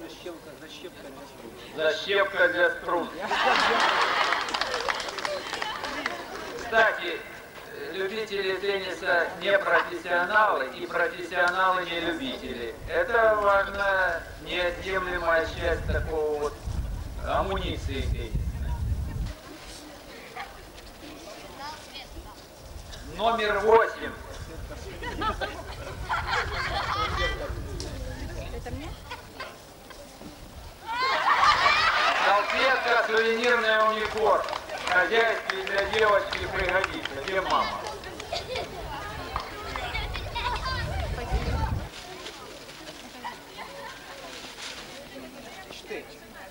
Защепка, защепка для струн. Защепка для струн. Кстати, любители тенниса не профессионалы и профессионалы не любители. Это важная, неотъемлемая часть такого вот амуниции теннисной. Номер восемь. Это мне? Салфетка, сувенирная униформ. Хозяйстве для девочки пригодится. Где мама?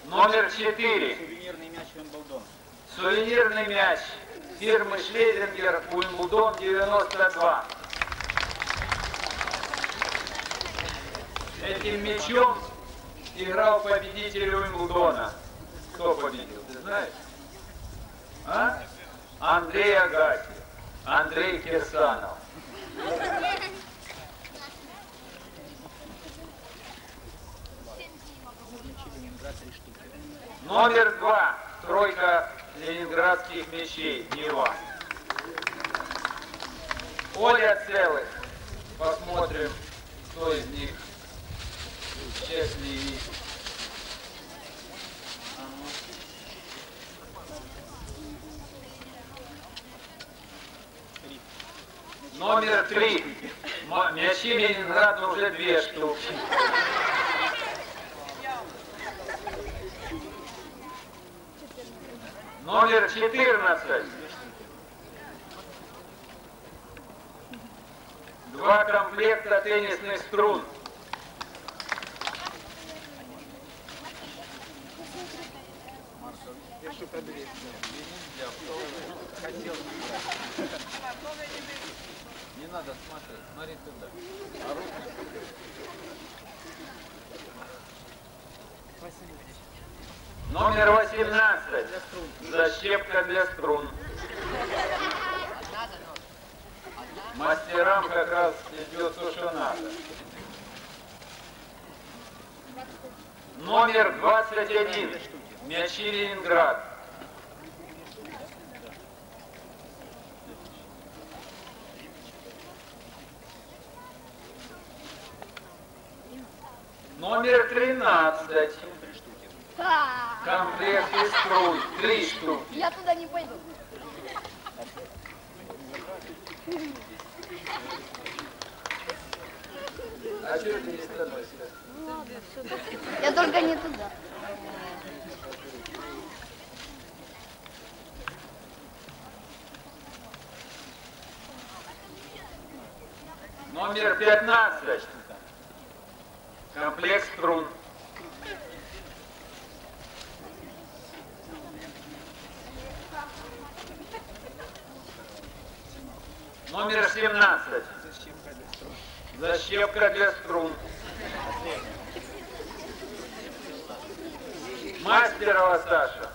Номер четыре. Сувенирный мяч Уимблдон. Сувенирный мяч фирмы Шлезингер Уимблдон 92. Этим мячом играл победитель Уимблдона. Кто победил, ты знаешь? А? Андрей Агаси. Андрей Кирсанов. Номер два. Тройка ленинградских мечей. Нева. Оля целых. Посмотрим, кто из них Номер три. Мячи Ленинград уже две штуки. Номер 14. Два комплекта теннисных струн. Не надо смотреть, смотри туда. Номер 18. Защепка для струн. Мастерам как раз идет то, что надо. Номер 21. Мячи Ленинград. Номер 13. Ха! Комплект из струн. Три штуки. Я туда не пойду. А что ты не становишься? Я только не туда. Номер 15. Комплект струн. Номер 17. Защепка для струн. Мастерова Саша.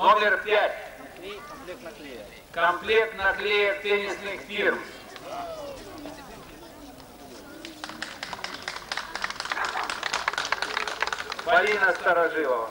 Номер 5. И комплект наклеек. Наклеек теннисных фирм. Полина Старожилова.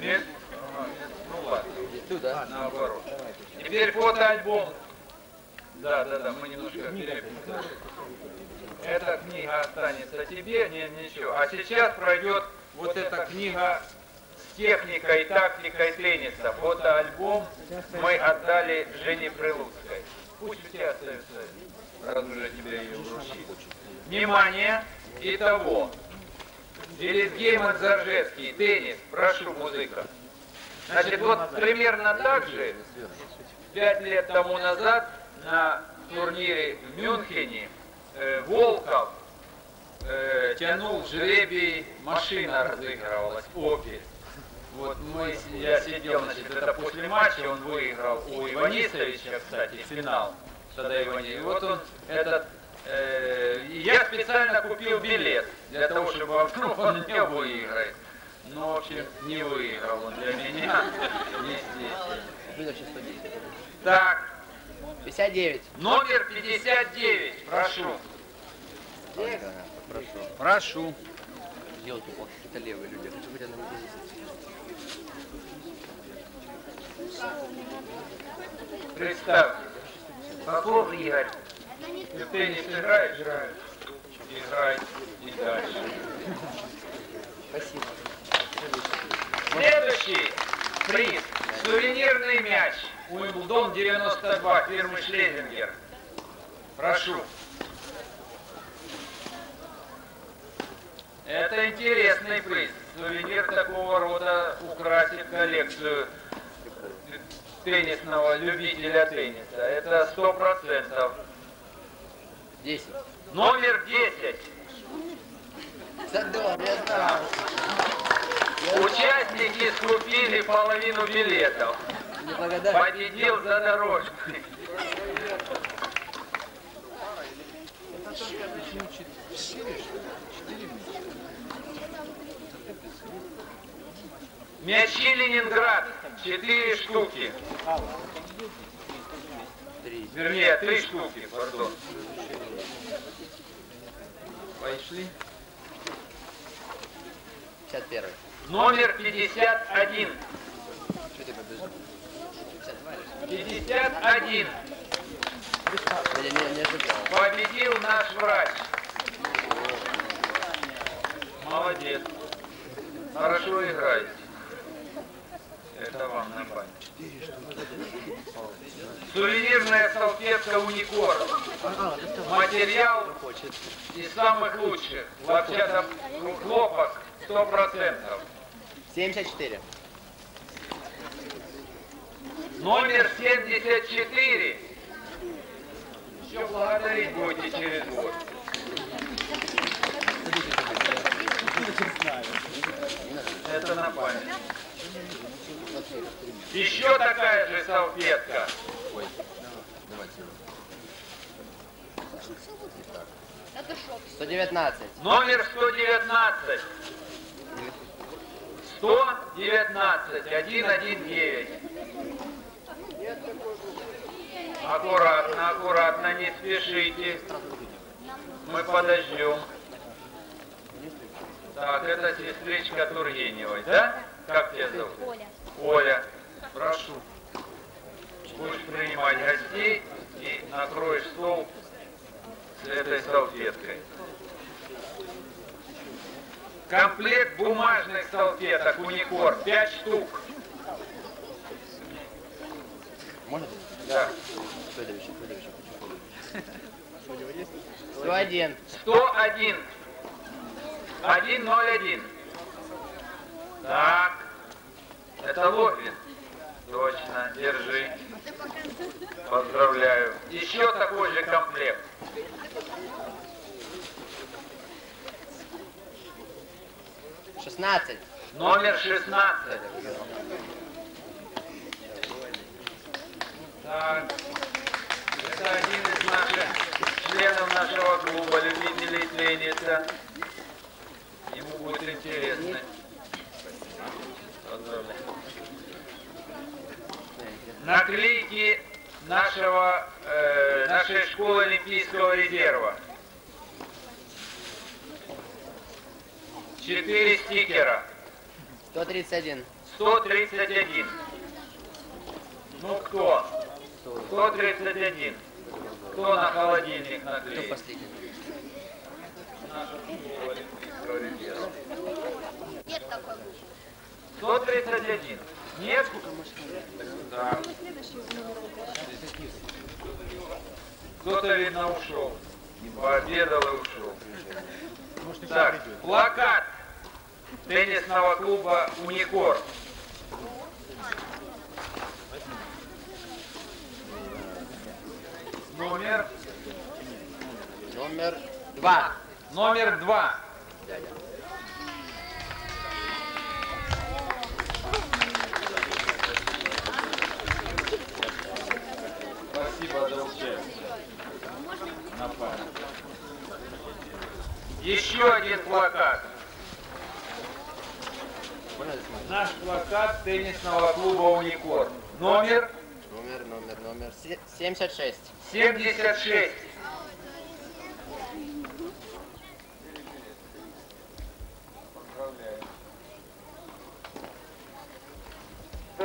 Нет? Ну ладно. Туда. Наоборот. Теперь фотоальбом. Да, да, да, мы немножко перепутали. Эта книга останется тебе, не, ничего. А сейчас пройдет вот эта книга с техникой, тактикой тенниса. Фотоальбом мы отдали Жене Прилуцкой. Пусть у тебя остается, раз уже тебя ее вручили. Внимание! Итого. Белизгей Мадзаржевский, теннис, прошу, музыка. Значит, вот примерно так же, пять лет тому назад на турнире в Мюнхене э, Волков э, тянул жребий, машина разыгрывалась, Opel. Вот мы, я сидел, значит, это после матча, он выиграл у Иванисовича, кстати, финал. Тогда Ивани. И вот он, этот, я специально купил билет, для того, чтобы вдруг он не выиграет. Но, в общем, не выиграл он для меня, естественно. Минут сейчас 110. Так, 59. номер 59, прошу. Прошу. Прошу. Елки-палки, какие-то левые люди. Хочу быть одному Представьте. Попов Игорь. Ты теннис играешь? Играю. Играй и дальше. Спасибо. Следующий приз. Сувенирный мяч. Уимблдон 92 фирмы Шлезингер. Прошу. Это интересный приз. Сувенир такого рода украсит коллекцию теннисного любителя тенниса. Это сто процентов. 10. Номер 10. Садом, я знаю. Участники скупили половину билетов. Победил за дорожкой. Мячи Ленинград. Четыре штуки. Вернее, три штуки, пардон. Пошли. 51. Номер 51. Что? 52 или 51. что? Я не, не ожидал. Победил наш врач. Молодец. Хорошо играете. Это вам на память. Сувенирная салфетка Уникор. Материал из самых лучших. Вообще-то хлопок 100%. 74. Номер 74. Еще благодарить будете через год. Это на память. Еще такая же салфетка. Это шок. 119. Номер 119. 119. 119. Аккуратно, аккуратно, не спешите. Мы подождем. Так, это сестричка Тургеневой, да? Как тебя зовут? Оля. Оля, прошу. Будешь принимать гостей и накроешь стол с этой салфеткой. Комплект бумажных салфеток Уникор 5 штук. Можно? Да. Следующий, следующий. 101. 101. 101. Так. Это Логвин. Точно, держи. Поздравляю. Еще такой же комплект. Шестнадцать. Номер 16. Так. Это один из наших членов нашего клуба, любителей тенниса. Ему будет интересно. Поздравляю. Наклейки нашего, э, нашей школы Олимпийского резерва. Четыре стикера. 131. 131. Ну кто? 131. Кто на холодильник Кто наклеит? последний? Наша школа Олимпийского резерва. Нет такой. 131. Нет? Да. Кто-то, видно, ушел. Пообедал и ушел. Так, плакат теннисного клуба «Уникор». Номер, Номер два. номер два. Спасибо участие. На память. Еще один плакат. Наш плакат теннисного клуба «Уникор». Номер Номер, номер, номер. Се- 76. 76.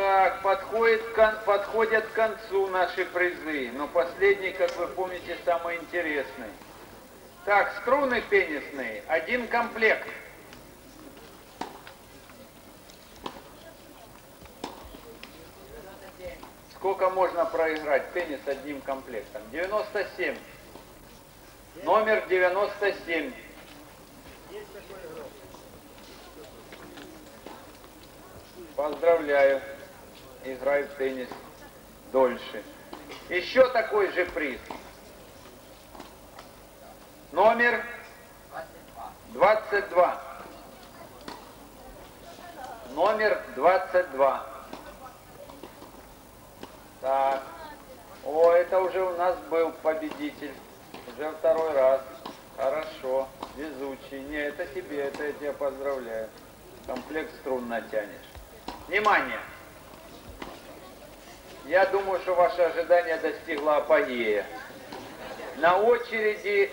Так, подходит, кон- подходят к концу наши призы, но последний, как вы помните, самый интересный. Так, струны теннисные, один комплект. Сколько можно проиграть теннис одним комплектом? 97. Номер 97. Поздравляю. Играй в теннис дольше. Еще такой же приз. Номер 22. Номер 22. Так. О, это уже у нас был победитель. Уже второй раз. Хорошо. Везучий. Не, это тебе, это я тебя поздравляю. Комплект струн натянешь. Внимание! Я думаю, что ваше ожидание достигло апогея. На очереди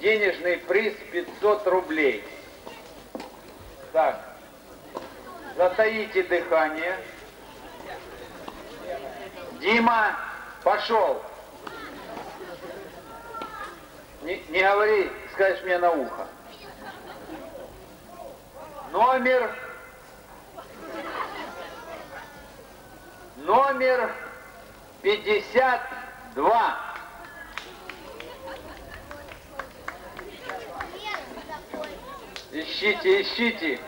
денежный приз 500 рублей. Так, затаите дыхание. Дима, пошел. Не, не говори, скажешь мне на ухо. Номер... Номер 52. Ищите, ищите.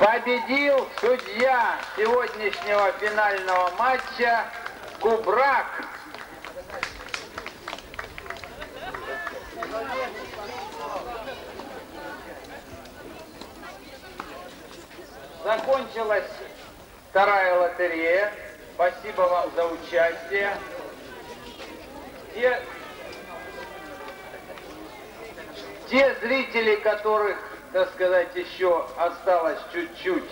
Победил судья сегодняшнего финального матча Кубрак. Закончилась вторая лотерея. Спасибо вам за участие. Те, те зрители, которых, так сказать, еще осталось чуть-чуть,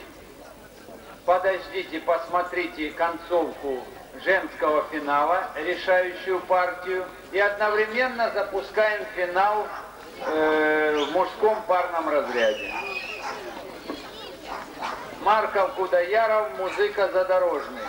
подождите, посмотрите концовку женского финала, решающую партию, и одновременно запускаем финал э, в мужском парном разряде. Марков Кудаяров, музыка задорожный.